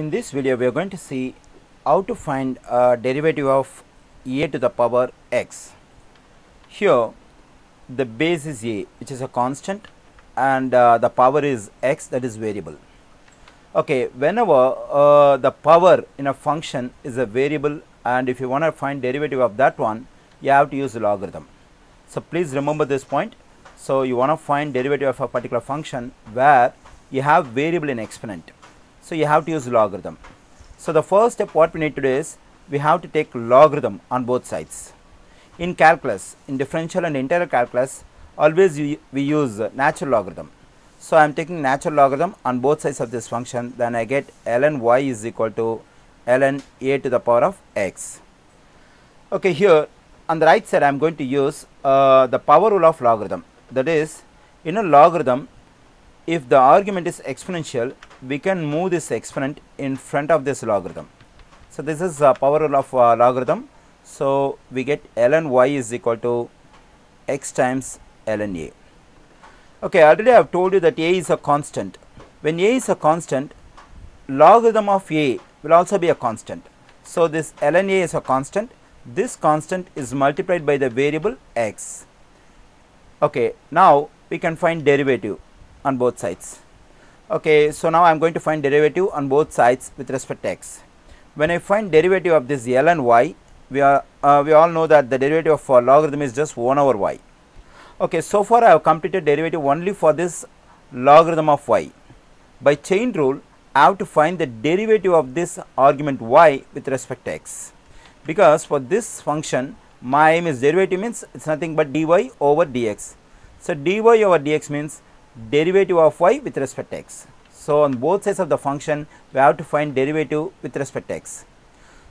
In this video we are going to see how to find a derivative of a to the power x. Here the base is a which is a constant and uh, the power is x that is variable. Okay, whenever uh, the power in a function is a variable and if you want to find derivative of that one you have to use logarithm. So please remember this point. So you want to find derivative of a particular function where you have variable in exponent. So you have to use logarithm. So the first step what we need to do is we have to take logarithm on both sides. In calculus, in differential and integral calculus, always we, we use natural logarithm. So I am taking natural logarithm on both sides of this function then I get ln y is equal to ln a to the power of x. Okay here on the right side I am going to use uh, the power rule of logarithm that is in a logarithm if the argument is exponential we can move this exponent in front of this logarithm. So this is uh, power rule of uh, logarithm so we get ln y is equal to x times ln a. Okay already I have told you that a is a constant. When a is a constant logarithm of a will also be a constant. So this ln a is a constant this constant is multiplied by the variable x. Okay, now we can find derivative on both sides. Okay, so now I am going to find derivative on both sides with respect to x. When I find derivative of this ln y, we are uh, we all know that the derivative of logarithm is just 1 over y. Okay, so far I have completed derivative only for this logarithm of y. By chain rule, I have to find the derivative of this argument y with respect to x because for this function my aim is derivative means it's nothing but dy over dx. So dy over dx means derivative of y with respect to x. So on both sides of the function we have to find derivative with respect to x.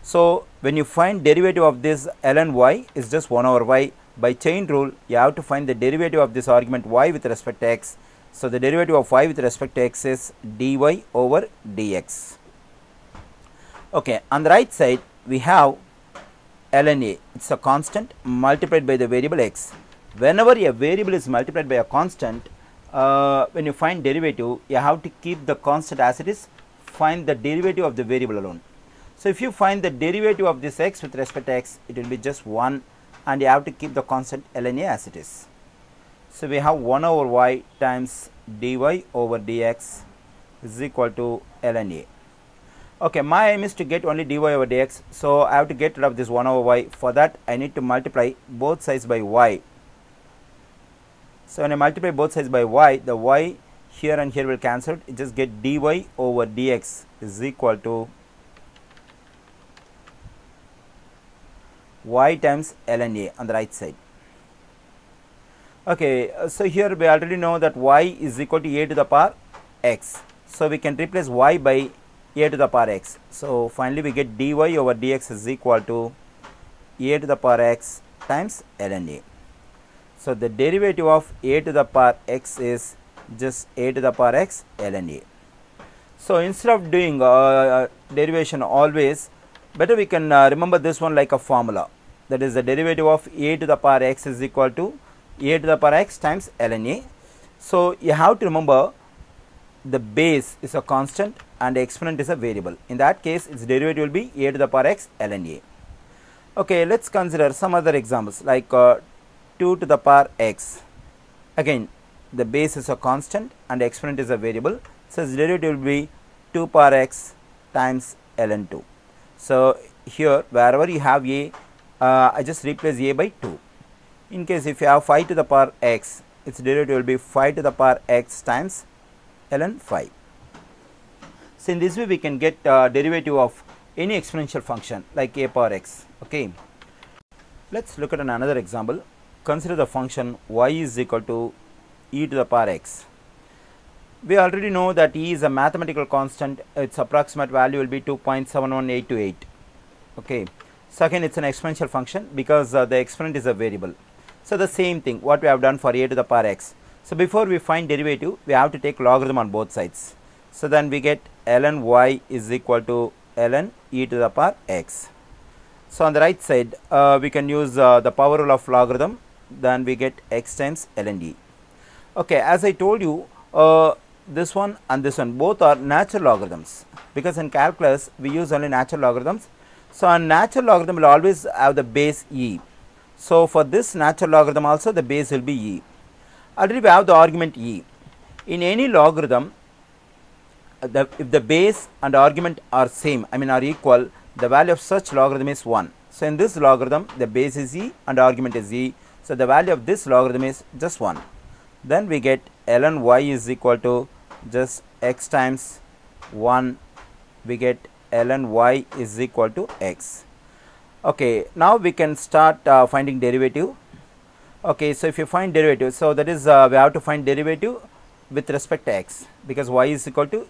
So when you find derivative of this ln y is just 1 over y by chain rule you have to find the derivative of this argument y with respect to x. So the derivative of y with respect to x is dy over dx. Okay, on the right side we have ln a it's a constant multiplied by the variable x whenever a variable is multiplied by a constant uh, when you find derivative you have to keep the constant as it is. Find the derivative of the variable alone. So if you find the derivative of this x with respect to x it will be just 1 and you have to keep the constant ln as it is. So we have 1 over y times dy over dx is equal to ln okay my aim is to get only dy over dx. So I have to get rid of this 1 over y. For that I need to multiply both sides by y so when I multiply both sides by y the y here and here will cancel it just get dy over dx is equal to y times ln a on the right side okay uh, so here we already know that y is equal to a to the power x so we can replace y by a to the power x. So finally we get dy over dx is equal to a to the power x times ln a. So the derivative of a to the power x is just a to the power x ln a. So instead of doing uh, derivation always better we can uh, remember this one like a formula that is the derivative of a to the power x is equal to a to the power x times ln a. So you have to remember the base is a constant and the exponent is a variable. In that case, its derivative will be a to the power x ln a. Okay, let's consider some other examples like uh, 2 to the power x. Again, the base is a constant and exponent is a variable. So, its derivative will be 2 power x times ln 2. So, here wherever you have a, uh, I just replace a by 2. In case if you have 5 to the power x, its derivative will be 5 to the power x times ln 5. So, in this way we can get uh, derivative of any exponential function like a power x. Okay. Let us look at another example. Consider the function y is equal to e to the power x. We already know that e is a mathematical constant, its approximate value will be 2.71828. Okay. So, again it is an exponential function because uh, the exponent is a variable. So, the same thing what we have done for a to the power x. So, before we find derivative we have to take logarithm on both sides. So, then we get ln y is equal to ln e to the power x. So, on the right side uh, we can use uh, the power rule of logarithm then we get x times ln e. Okay, as I told you uh, this one and this one both are natural logarithms because in calculus we use only natural logarithms. So, a natural logarithm will always have the base e. So, for this natural logarithm also the base will be e. Already we have the argument e. In any logarithm the, if the base and argument are same I mean are equal the value of such logarithm is 1. So, in this logarithm the base is e and argument is e. So, the value of this logarithm is just 1. Then we get ln y is equal to just x times 1 we get ln y is equal to x. Okay, now we can start uh, finding derivative. Okay, so if you find derivative, so that is uh, we have to find derivative with respect to x because y is equal to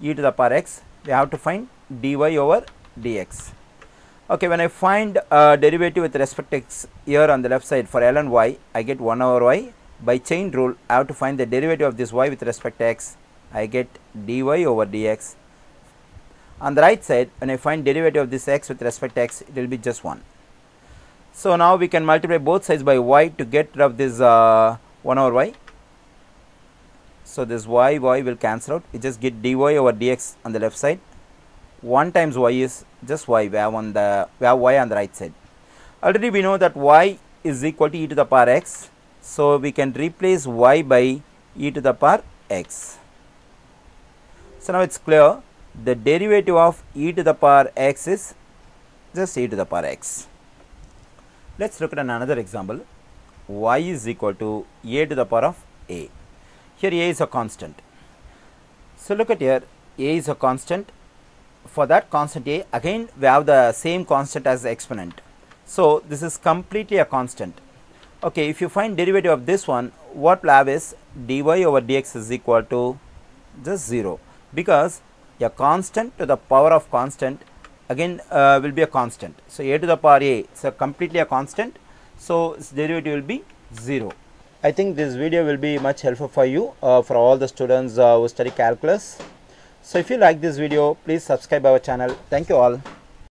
e to the power x we have to find dy over dx. Okay, when I find uh, derivative with respect to x here on the left side for ln y I get 1 over y. By chain rule I have to find the derivative of this y with respect to x. I get dy over dx. On the right side when I find derivative of this x with respect to x it will be just 1. So, now we can multiply both sides by y to get rid of this uh, 1 over y. So, this y y will cancel out. We just get dy over dx on the left side 1 times y is just y we have on the we have y on the right side. Already we know that y is equal to e to the power x. So, we can replace y by e to the power x. So, now it is clear the derivative of e to the power x is just e to the power x. Let us look at another example y is equal to a to the power of a. Here a is a constant. So, look at here a is a constant. For that constant a again we have the same constant as the exponent. So, this is completely a constant. Okay, if you find derivative of this one what will have is dy over dx is equal to just 0 because a constant to the power of constant again uh, will be a constant. So, a to the power a is a completely a constant. So, its derivative will be 0. I think this video will be much helpful for you uh, for all the students uh, who study calculus. So if you like this video, please subscribe our channel. Thank you all.